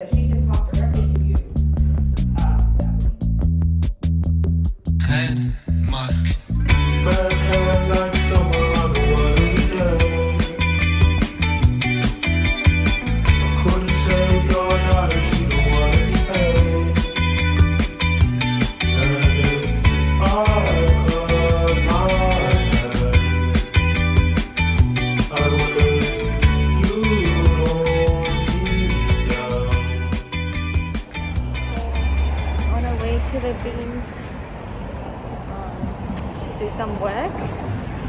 She the beans um, to do some work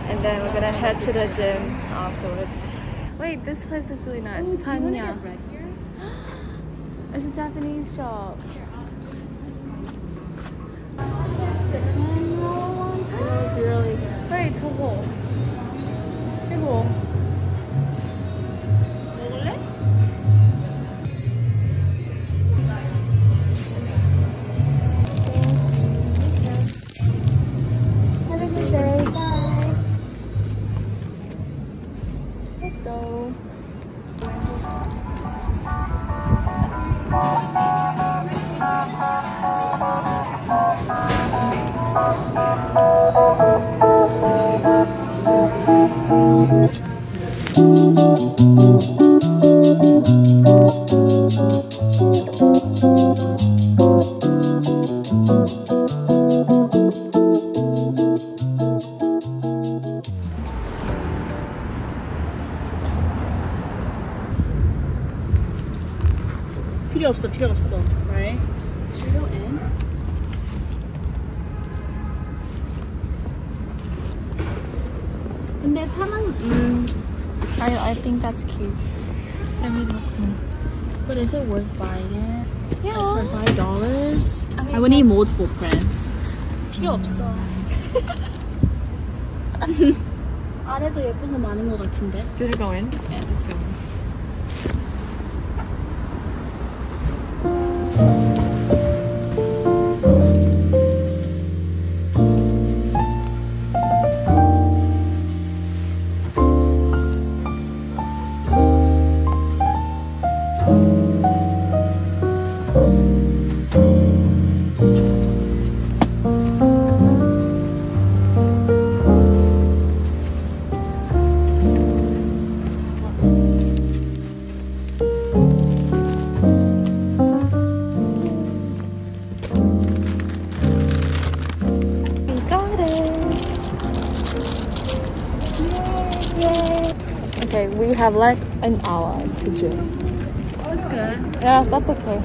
and then we're gonna head to the gym afterwards. Wait this place is really nice. Ooh, panya. it's a japanese shop. It's really wait, 错过，这个。think that's cute. Let me look. But is it worth buying it? Yeah. Like for five dollars? I, would need multiple prints. 필요 없어. 안에도 예쁜 거 많은 것 같은데. Did it go in? Yeah, let's go. Okay, we have like an hour to gym. That's good. Yeah, that's okay.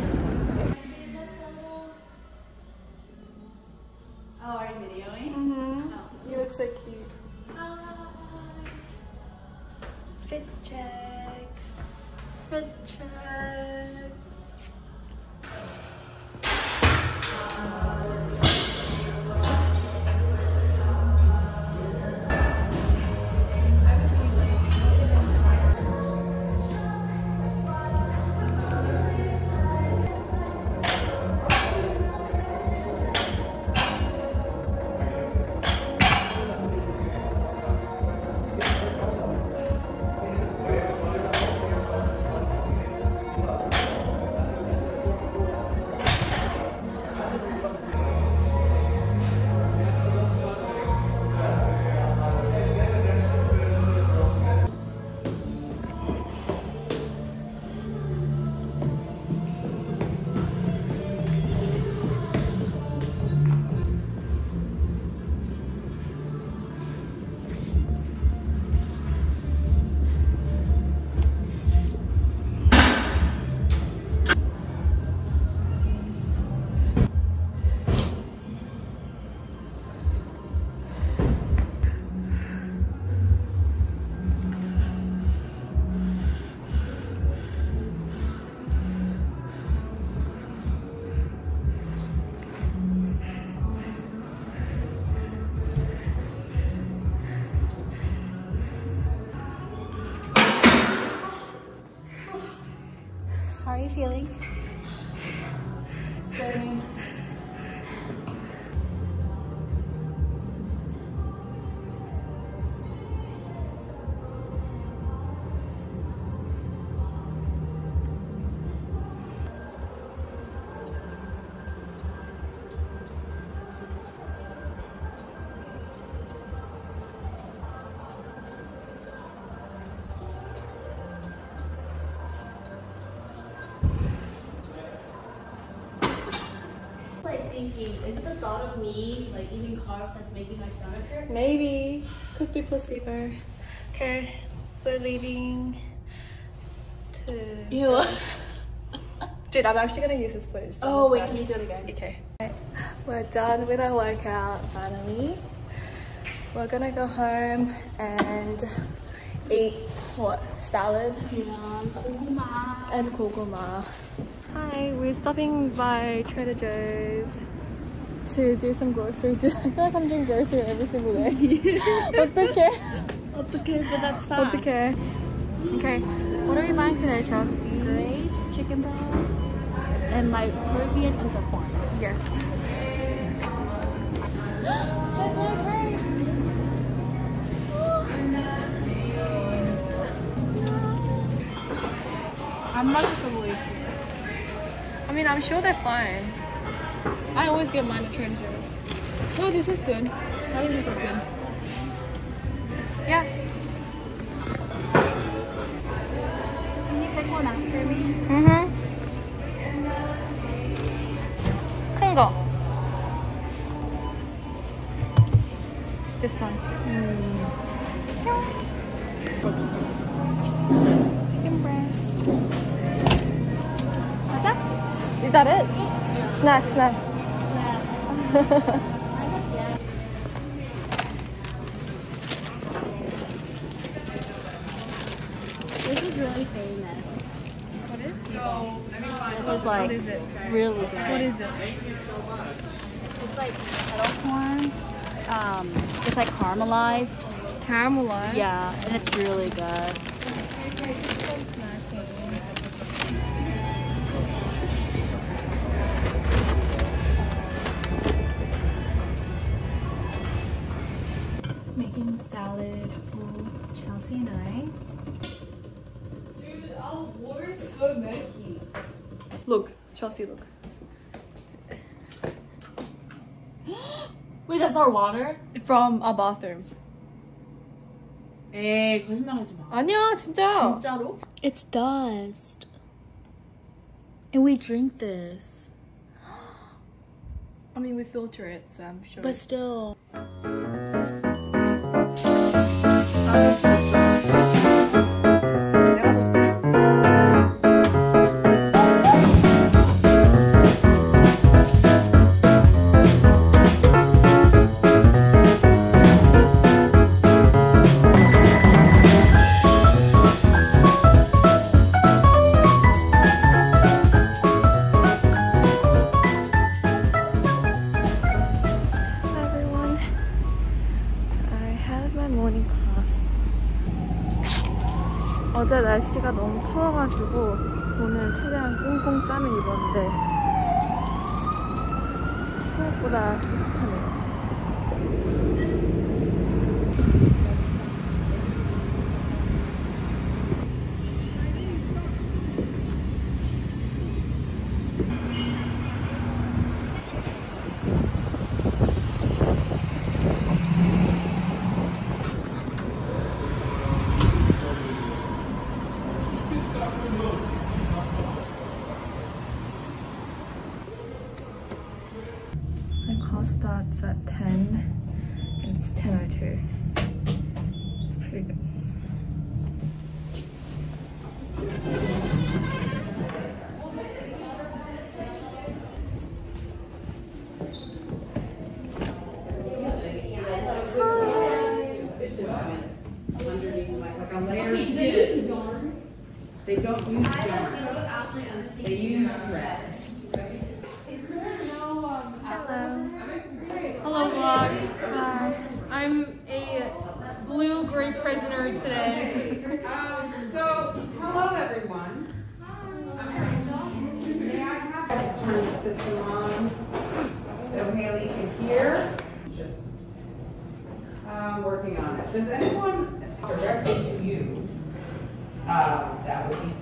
Feeling? thinking, is it the thought of me like eating carbs that's making my stomach hurt? Maybe. Could be placebo. Okay, we're leaving to... you, Dude, I'm actually gonna use this footage. So oh, wait, can you do it again? Okay. We're done with our workout, finally. We're gonna go home and eat, what, salad? Yeah. And kuguma. Hi, we're stopping by Trader Joe's to do some grocery. Dude, I feel like I'm doing grocery every single day. 어떡해? 어떡해, but that's fast. 어떡해? Okay, what are we buying today, Chelsea? Grapes, chicken broth, and my Peruvian intercorn. Yes. That's my grapes. 안 맛있어 보이지? I mean, I'm sure they're fine. I always get mine at Trader Joe's. No, this is good. I think this is good. Yeah. Can you pick one up for me? Mhm. 큰 거. This one. Chicken breast. That's that? Is that it? Snacks, snacks. This is really famous. What is? So, This is like it? really good. What is it? It's like kettle corn. Um, it's like caramelized. Caramelized. Yeah, and it's really good. Chelsea and I. Look, Chelsea, look. Wait, that's our water? From our bathroom. 에이, 거짓말하지 마. 아니야, 진짜. 진짜로? It's dust. And we drink this. I mean, we filter it, so I'm sure. But still. 어제 날씨가 너무 추워가지고 오늘 최대한 꽁꽁 쌈을 입었는데 생각보다 따뜻하네요. Does anyone, directly to you, uh, that would be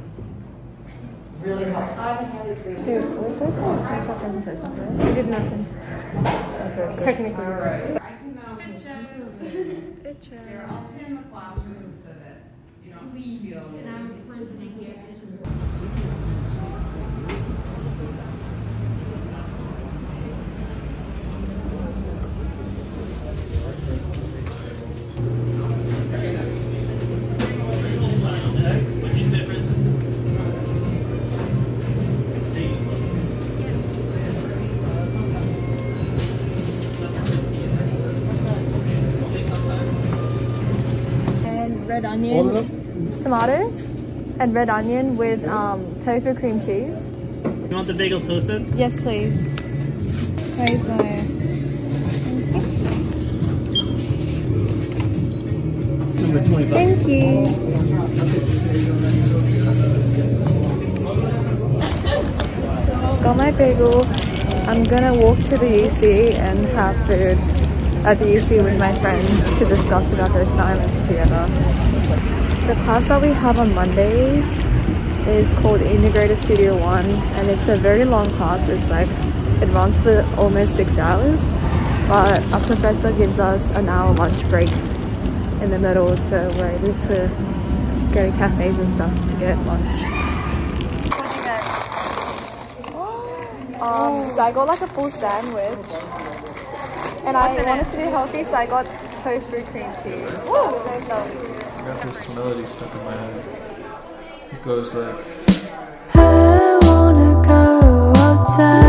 really helpful. I'm Haley Green. Dude, we're supposed to have finish our presentations. We did nothing. Okay. Technically. All right. I can, um, Good here, I'll pin the classroom so that you don't feel. And I'm prisoning here. Onion, tomatoes, and red onion with um, tofu cream cheese. You want the bagel toasted? Yes, please. Where's my? Number 25. Thank you. Got my bagel. I'm gonna walk to the UC and have food at the UC with my friends to discuss about the assignments together. The class that we have on Mondays is called Integrated Studio 1 and it's a very long class. It's like, it runs for almost six hours but our professor gives us an hour lunch break in the middle so we're able to go to cafes and stuff to get lunch. What you get? Um, so I got like a full sandwich and I wanted to be healthy so I got tofu cream cheese. I got this melody stuck in my head. It goes like. I wanna go outside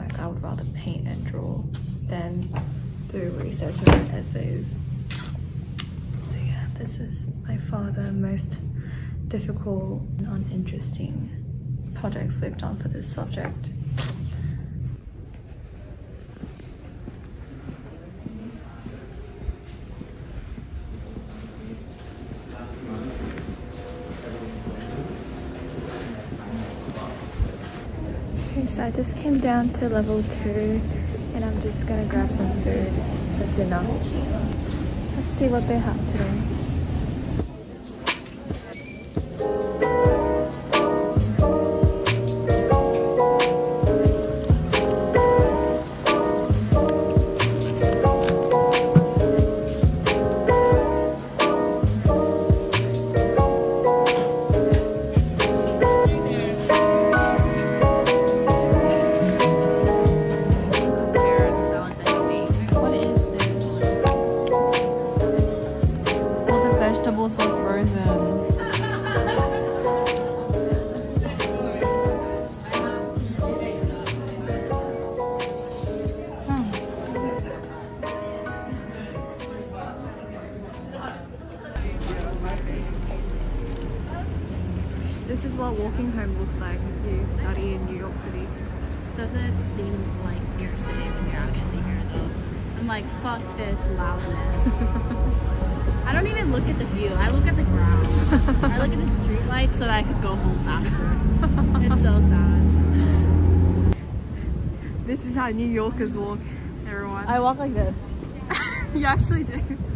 work. I would rather paint and draw than do research and essays. So yeah, this is by far the most difficult and uninteresting projects we've done for this subject. Okay, so I just came down to level two and I'm just gonna grab some food for dinner. Let's see what they have today. Doesn't seem like New York City when you're actually here though. I'm like, fuck this loudness. I don't even look at the view. I look at the ground. I look at the street lights so that I could go home faster. It's so sad. This is how New Yorkers walk, everyone. I walk like this. you actually do. And then like